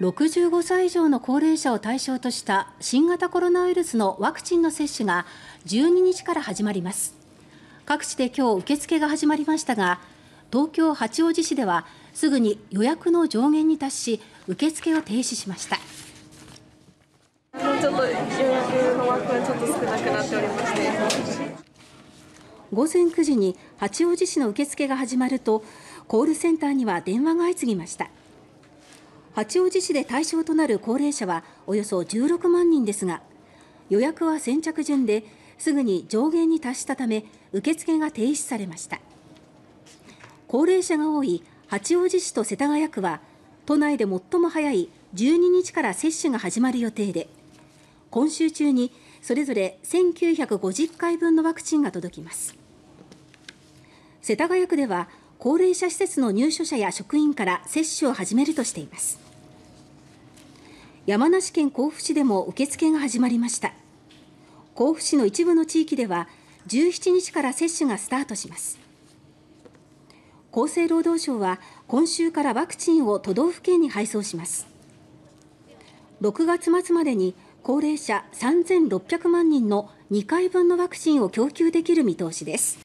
65歳以上の高齢者を対象とした新型コロナウイルスのワクチンの接種が12日から始まります。各地で今日受付が始まりましたが東京・八王子市ではすぐに予約の上限に達し受付を停止しました。ちょっと予約の枠がちょっと少なくなっておりまして。午前9時に八王子市の受付が始まるとコールセンターには電話が相次ぎました八王子市で対象となる高齢者はおよそ16万人ですが予約は先着順ですぐに上限に達したため受付が停止されました。高齢者が多い八王子市と世田谷区は都内で最も早い12日から接種が始まる予定で今週中にそれぞれ1950回分のワクチンが届きます。世田谷区では高齢者施設の入所者や職員から接種を始めるとしています。山梨県甲府市でも受付が始まりました。甲府市の一部の地域では17日から接種がスタートします。厚生労働省は今週からワクチンを都道府県に配送します。6月末までに高齢者3600万人の2回分のワクチンを供給できる見通しです。